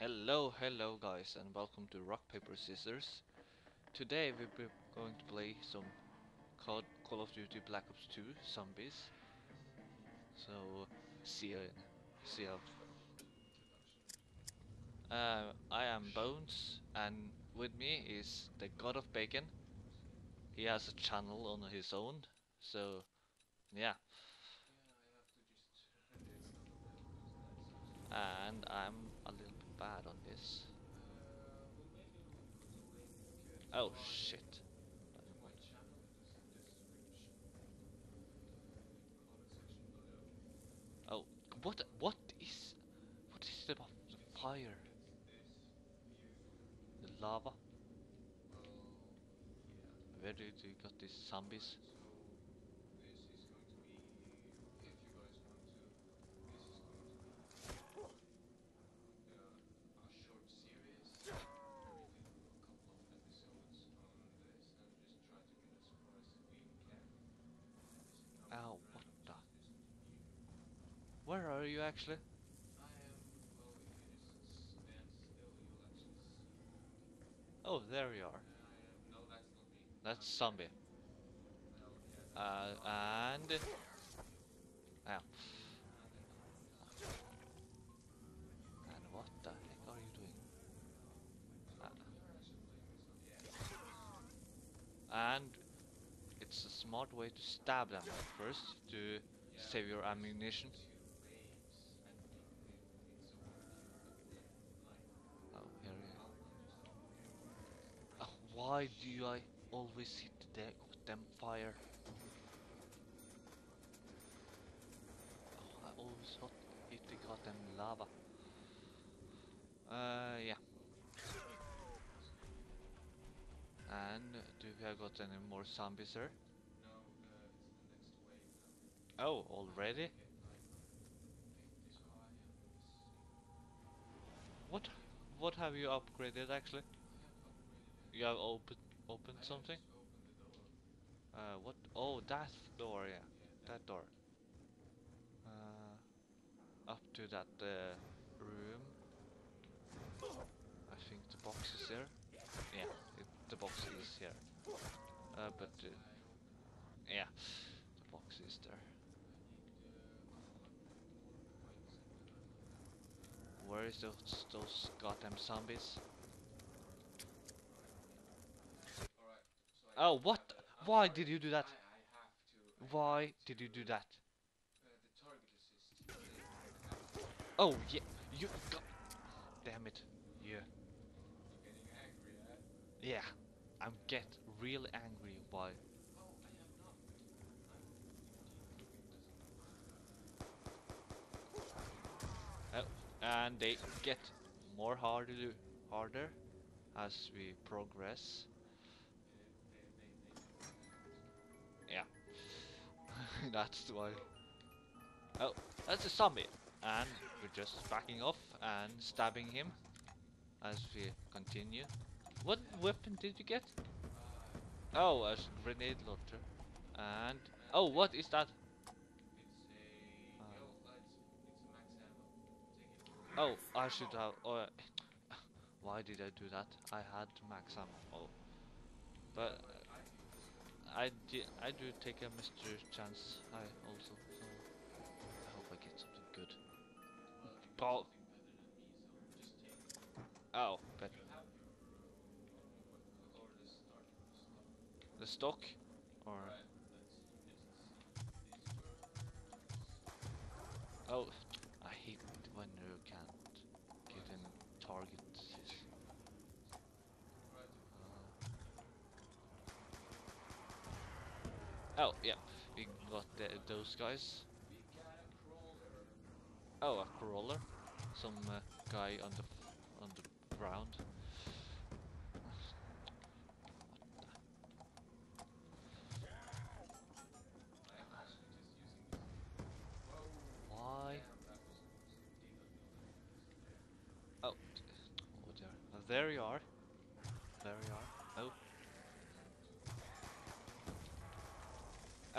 Hello, hello guys and welcome to Rock Paper Scissors. Today we're going to play some Call, of Duty Black Ops 2 Zombies. So, see ya. See ya. Uh, I am Bones and with me is the God of Bacon. He has a channel on his own, so yeah. And I'm bad on this. Oh shit. Oh, what? What is? What is the, the fire? The lava? Where did you got these zombies? Where are you actually? Oh, there we are. That's zombie. Uh, and... Ow. And what the heck are you doing? Uh, and it's a smart way to stab them at first to save your ammunition. Oh, here we go. Oh, why do I always hit the deck with them fire? Oh, I always hot hit the goddamn lava. Uh, yeah. And do we have got any more zombies here? Oh, already? What? What have you upgraded actually? You have opened opened something? Uh, what? Oh, that door, yeah, that door. Uh, up to that uh, room. I think the box is there. Yeah, it, the box is here. Uh, but uh, yeah, the box is there. Where is those those goddamn zombies? Oh, what? Why did you do that? Why did you do that? Oh, yeah, you got. Damn it, yeah. Yeah, I'm get really angry. Why? Oh, and they get more harder, harder as we progress. that's why. Oh, that's a zombie, and we're just backing off and stabbing him as we continue. What weapon did you get? Oh, a grenade launcher. And oh, what is that? Uh, oh, I should have. Oh, why did I do that? I had max ammo. But I di I do take a Mr. Chance. I also. So I hope I get something good. Oh. Oh, but the stock or oh, I hate when you can't get any targets. Uh, oh yeah, we got the, those guys. Oh, a crawler, some uh, guy on the on the ground. Why? Oh, oh there. There you are. There you are.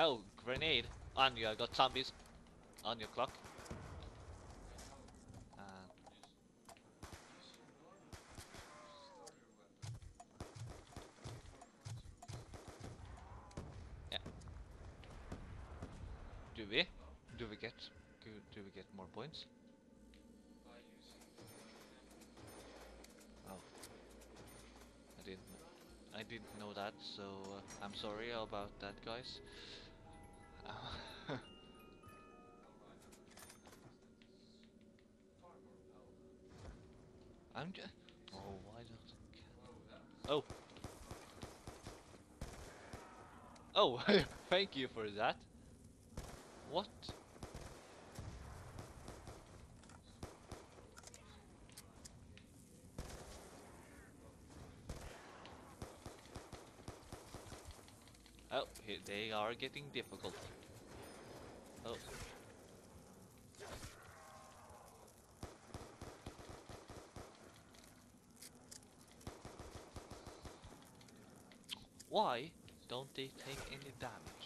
Oh, grenade. On you, I got zombies. On your clock. Uh, yeah. Do we? Do we get? Do, we get more points? Oh, I didn't. I didn't know that, so uh, I'm sorry about that, guys. Oh, thank you for that. What? Oh, they are getting difficult. Oh. Why don't they take any damage?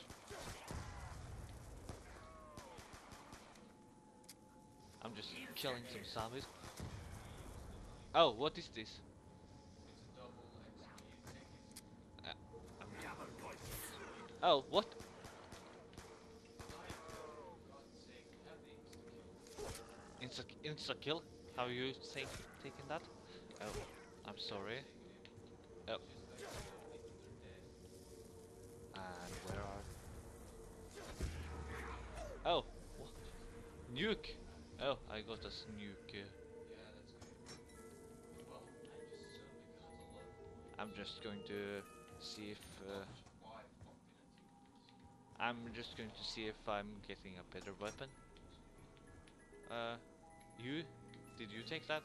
I'm just killing some zombies. Oh, what is this? Uh, Oh, what? Insta insta kill? How you taking that? Oh, I'm sorry. Oh. Nuke. Oh, I got a nuke. I'm just going to see if. Uh, I'm just going to see if I'm getting a better weapon. Uh, you? Did you take that?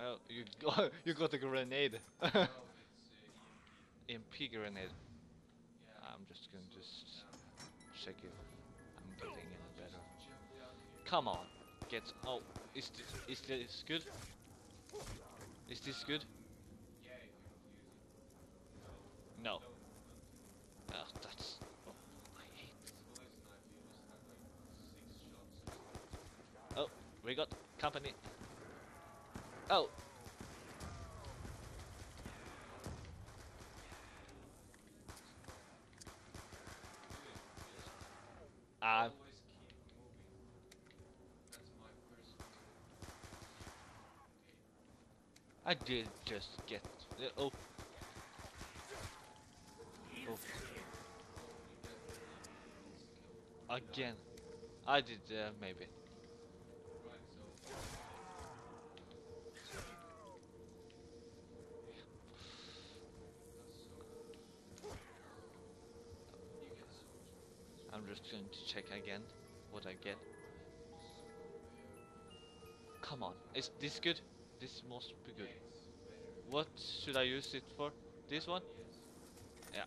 Oh, you got you got a grenade. EMP grenade. I'm just going to s- check if I'm getting. Come on, get. Oh, is this is this good? Is this good? No. Oh, that's. Oh, I hate. Oh, we got company. Oh. Uh, I did just get. Uh, oh. Oh. Again. I did, uh, maybe. I'm just going to check again what I get. Come on, is this good? This must be good. What should I use it for? This one? Yeah.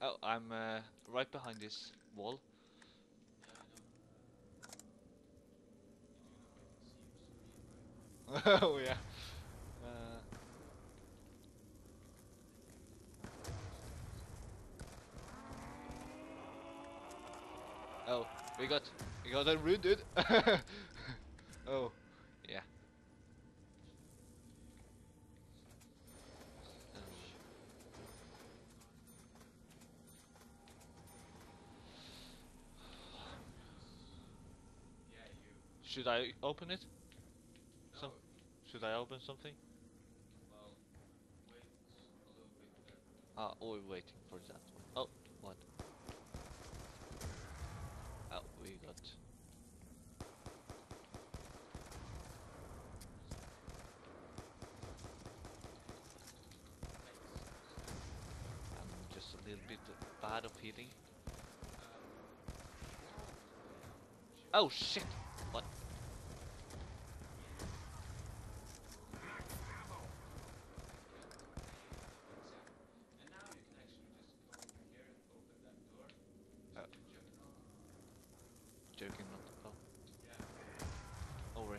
Oh, I'm uh, right behind this wall. oh yeah. Uh, oh, we got we got a rude dude. oh, yeah. Um, Should I open it? Some should I open something? Ah, oh, we're waiting for that one. Oh, what? Oh. I'm just a little bit bad of hitting. Oh shit!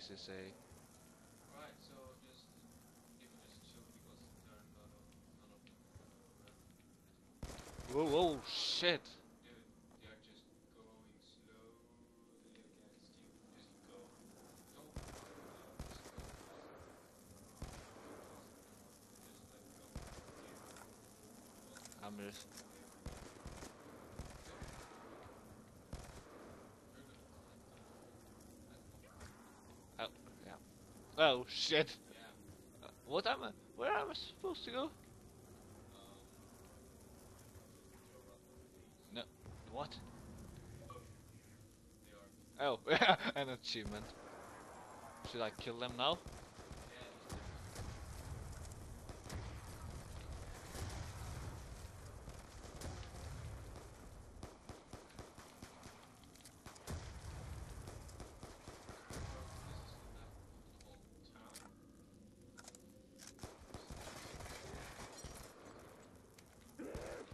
this is a. Right, so just people just chill because there are of none of them Whoa, whoa, shit! Dude, they are just going slowly against you. Just go. Don't just go. Just let go. I'm just. Oh, yeah. Oh shit! Yeah. Uh, What am I? Where am I supposed to go? No. What? Oh, an achievement. Should I kill them now?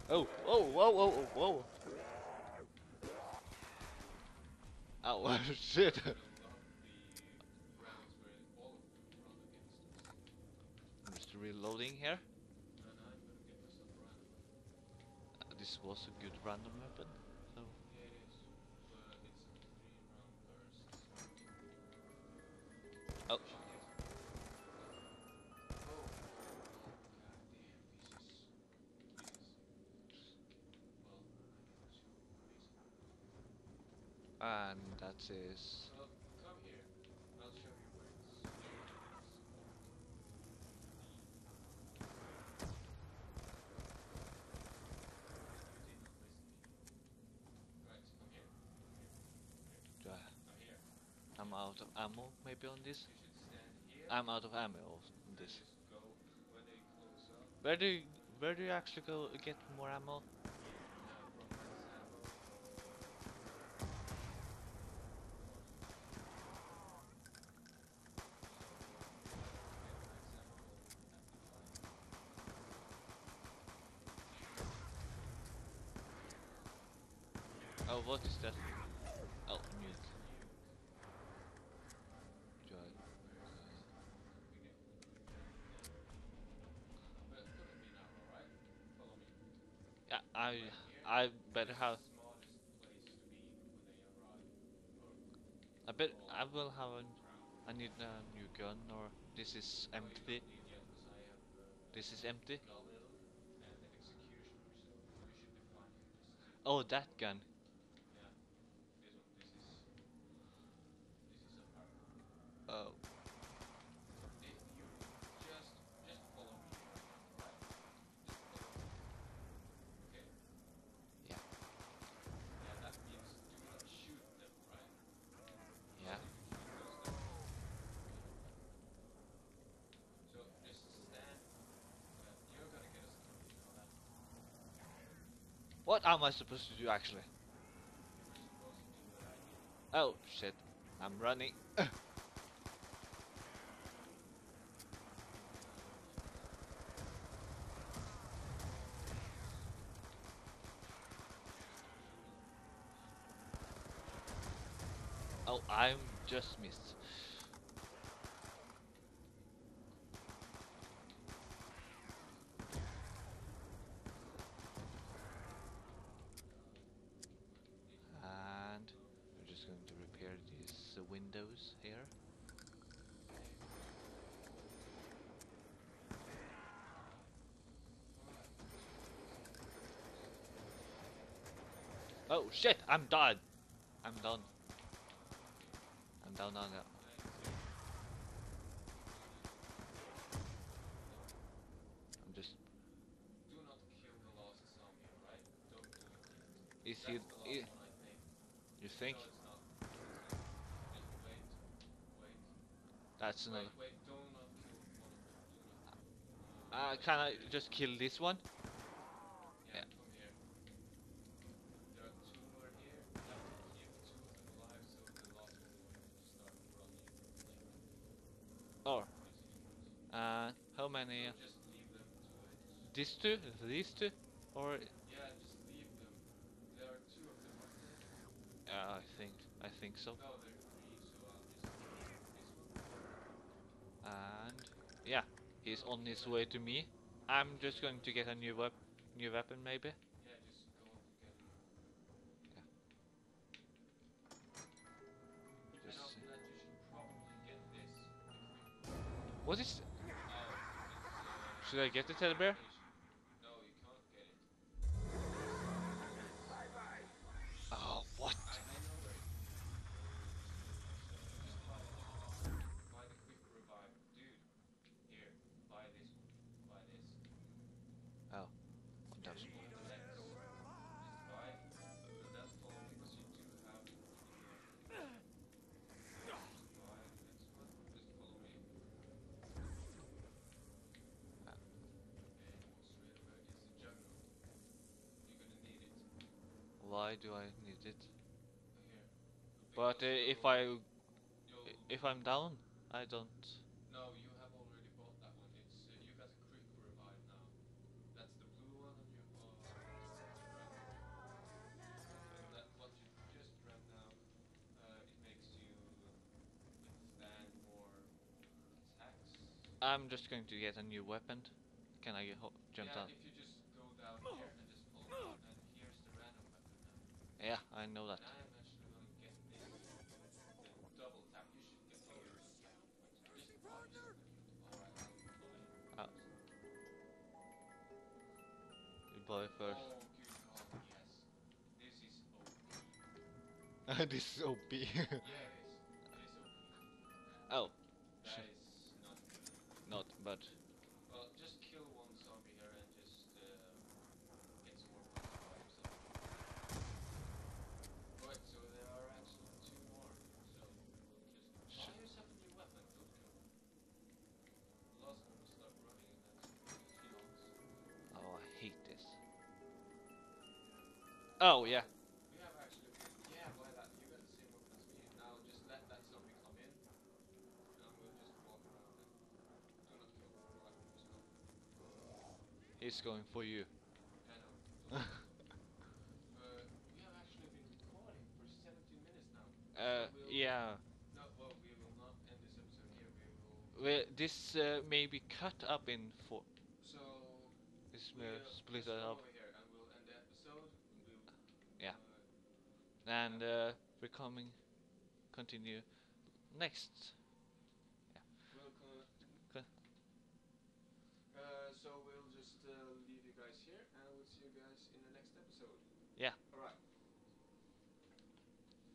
Oh, whoa, whoa, whoa, whoa. Oh, shit. I'm just reloading here. Uh, this was a good random weapon. And that is. Here. I'm out of ammo maybe on this. I'm out of ammo on this. Where do you, where do you actually go get more ammo? Oh, what is that? Oh, mute. Me. Yeah, I I better have. I bet I will have a. I need a new gun or this is empty. This is empty. Oh, that gun. That. What am I supposed to do actually? Oh shit! I'm running. Oh, I'm just missed. And we're just going to repair these uh, windows here. Oh shit! I'm done. I'm done. I'm down on that. I'm just. Do not kill the last zombie, alright? Don't do it. Is he? the last i- one I think. You think? No, it's not. It's not. Just wait. Wait. That's another. Wait, wait, do not kill one of them. Uh, can I just kill this one? Yeah, yeah. come here. There are two more here. That will keep two of them alive, so the last one will just start running. Or Like, uh, how many? just leave them to it. These two? These two? Or Yeah, just leave them. There are two of them right. Uh, I think I think so. No, there are three, so I'll just this one. And yeah, he's on his way to me. I'm just going to get a new wep new weapon maybe. Yeah, just go and get it. And that, you should probably get this. what is? Oh, uh, Should I get the teddy bear? Why do I need it? But uh, if I if I'm down, I don't. No, you have already bought that one. It's uh, you got a quick revive now. That's the blue one, and you uh, that what you just read now. Uh, it makes you withstand more attacks. I'm just going to get a new weapon. Can I jump yeah, down? if you just down here and just follow me, and here's the random weapon now. Yeah, I know that. Oh, you buy first. This is OP. oh, not not but for 17 minutes now. Uh, So we'll- yeah. No, well, we will not end this. We. Well, this uh, may be cut up in four. So This may split it up, over here and we'll end the episode. We'll. Yeah. Uh, and uh, we're coming. Continue next. we'll. Uh, so we'll just uh, leave you guys here, and we'll see you guys in the next episode.